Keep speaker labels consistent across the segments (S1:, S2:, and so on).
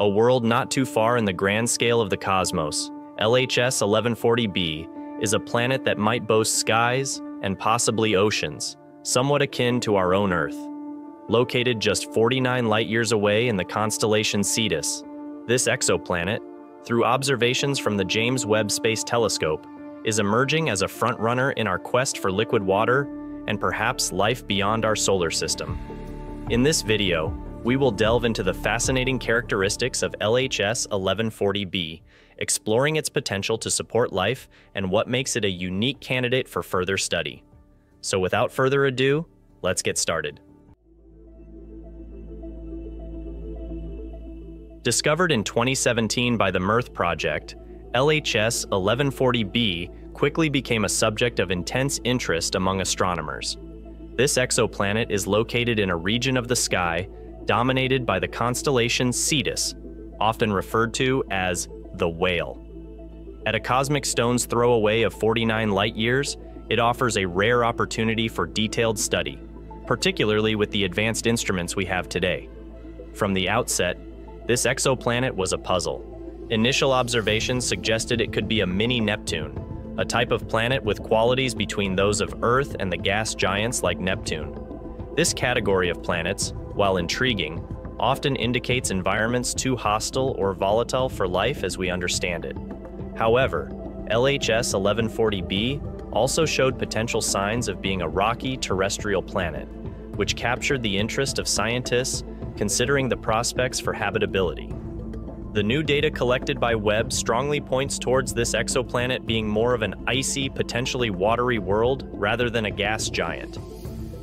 S1: A world not too far in the grand scale of the cosmos, LHS 1140b is a planet that might boast skies and possibly oceans, somewhat akin to our own Earth. Located just 49 light years away in the constellation Cetus, this exoplanet, through observations from the James Webb Space Telescope, is emerging as a frontrunner in our quest for liquid water and perhaps life beyond our solar system. In this video, we will delve into the fascinating characteristics of LHS 1140b, exploring its potential to support life and what makes it a unique candidate for further study. So without further ado, let's get started. Discovered in 2017 by the MEarth Project, LHS 1140b quickly became a subject of intense interest among astronomers. This exoplanet is located in a region of the sky dominated by the constellation Cetus, often referred to as the Whale. At a cosmic stone's throw away of 49 light years, it offers a rare opportunity for detailed study, particularly with the advanced instruments we have today. From the outset, this exoplanet was a puzzle. Initial observations suggested it could be a mini Neptune, a type of planet with qualities between those of Earth and the gas giants like Neptune. This category of planets, while intriguing, often indicates environments too hostile or volatile for life as we understand it. However, LHS 1140b also showed potential signs of being a rocky terrestrial planet, which captured the interest of scientists considering the prospects for habitability. The new data collected by Webb strongly points towards this exoplanet being more of an icy, potentially watery world rather than a gas giant.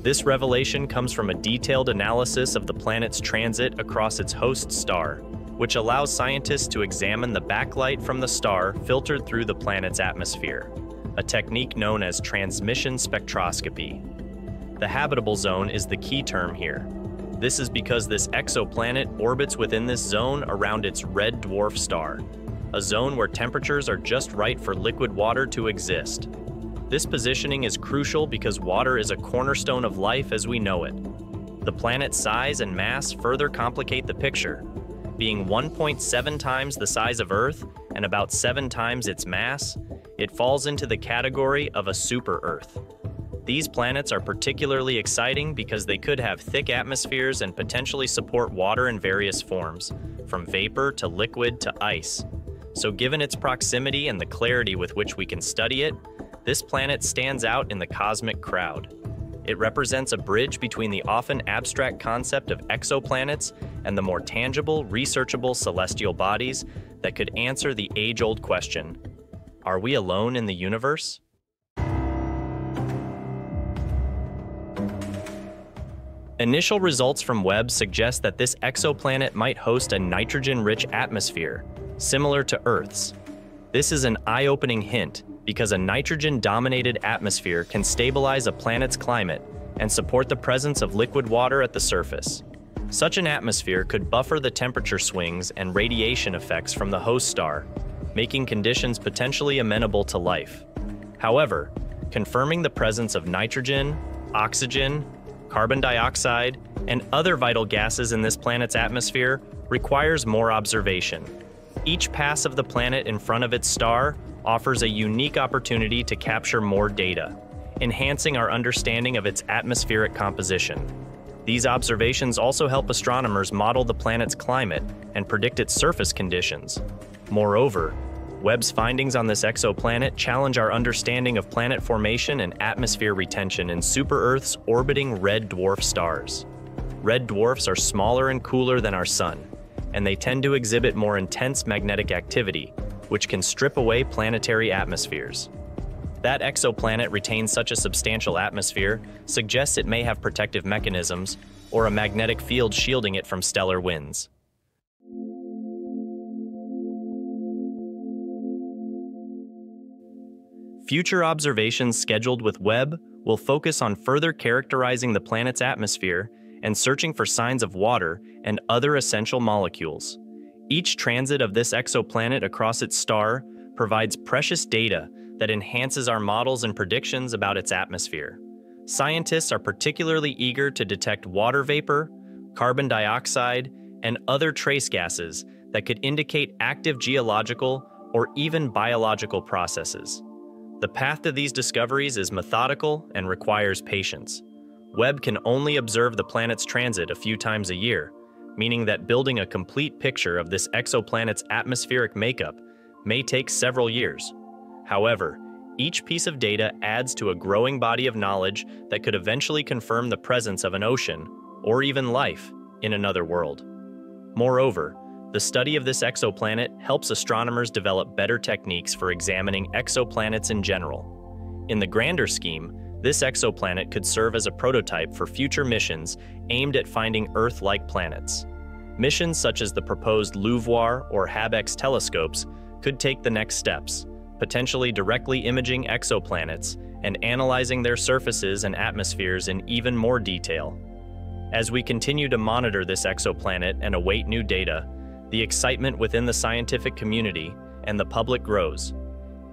S1: This revelation comes from a detailed analysis of the planet's transit across its host star, which allows scientists to examine the backlight from the star filtered through the planet's atmosphere, a technique known as transmission spectroscopy. The habitable zone is the key term here. This is because this exoplanet orbits within this zone around its red dwarf star, a zone where temperatures are just right for liquid water to exist. This positioning is crucial because water is a cornerstone of life as we know it. The planet's size and mass further complicate the picture. Being 1.7 times the size of Earth and about 7 times its mass, it falls into the category of a super-Earth. These planets are particularly exciting because they could have thick atmospheres and potentially support water in various forms, from vapor to liquid to ice. So given its proximity and the clarity with which we can study it, this planet stands out in the cosmic crowd. It represents a bridge between the often abstract concept of exoplanets and the more tangible, researchable celestial bodies that could answer the age-old question, are we alone in the universe? Initial results from Webb suggest that this exoplanet might host a nitrogen-rich atmosphere, similar to Earth's. This is an eye-opening hint because a nitrogen-dominated atmosphere can stabilize a planet's climate and support the presence of liquid water at the surface. Such an atmosphere could buffer the temperature swings and radiation effects from the host star, making conditions potentially amenable to life. However, confirming the presence of nitrogen, oxygen, carbon dioxide, and other vital gases in this planet's atmosphere requires more observation. Each pass of the planet in front of its star offers a unique opportunity to capture more data, enhancing our understanding of its atmospheric composition. These observations also help astronomers model the planet's climate and predict its surface conditions. Moreover, Webb's findings on this exoplanet challenge our understanding of planet formation and atmosphere retention in super-Earth's orbiting red dwarf stars. Red dwarfs are smaller and cooler than our sun, and they tend to exhibit more intense magnetic activity, which can strip away planetary atmospheres. That exoplanet retains such a substantial atmosphere suggests it may have protective mechanisms or a magnetic field shielding it from stellar winds. Future observations scheduled with Webb will focus on further characterizing the planet's atmosphere and searching for signs of water and other essential molecules. Each transit of this exoplanet across its star provides precious data that enhances our models and predictions about its atmosphere. Scientists are particularly eager to detect water vapor, carbon dioxide, and other trace gases that could indicate active geological or even biological processes. The path to these discoveries is methodical and requires patience. Webb can only observe the planet's transit a few times a year, meaning that building a complete picture of this exoplanet's atmospheric makeup may take several years. However, each piece of data adds to a growing body of knowledge that could eventually confirm the presence of an ocean, or even life, in another world. Moreover, the study of this exoplanet helps astronomers develop better techniques for examining exoplanets in general. In the grander scheme, this exoplanet could serve as a prototype for future missions aimed at finding Earth-like planets. Missions such as the proposed LUVOIR or HabEx telescopes could take the next steps, potentially directly imaging exoplanets and analyzing their surfaces and atmospheres in even more detail. As we continue to monitor this exoplanet and await new data, the excitement within the scientific community and the public grows.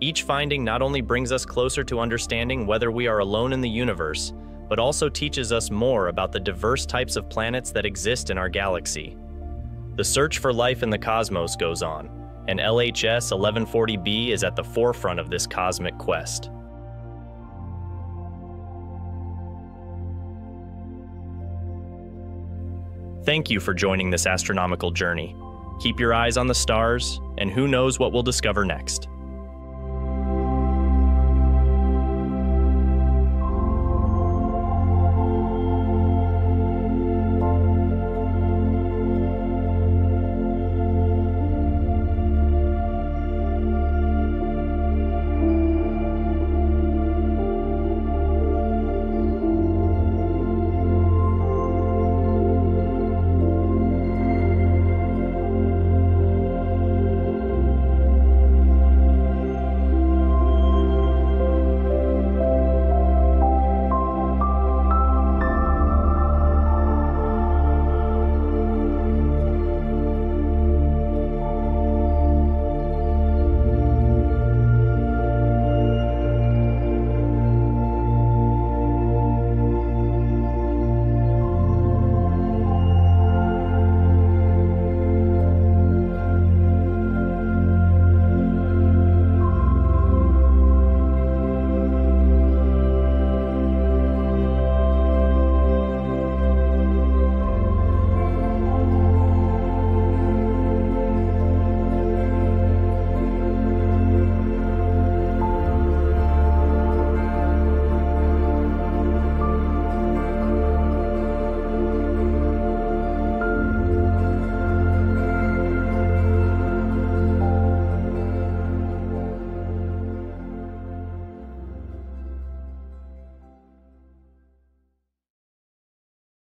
S1: Each finding not only brings us closer to understanding whether we are alone in the universe, but also teaches us more about the diverse types of planets that exist in our galaxy. The search for life in the cosmos goes on, and LHS 1140b is at the forefront of this cosmic quest. Thank you for joining this astronomical journey. Keep your eyes on the stars, and who knows what we'll discover next.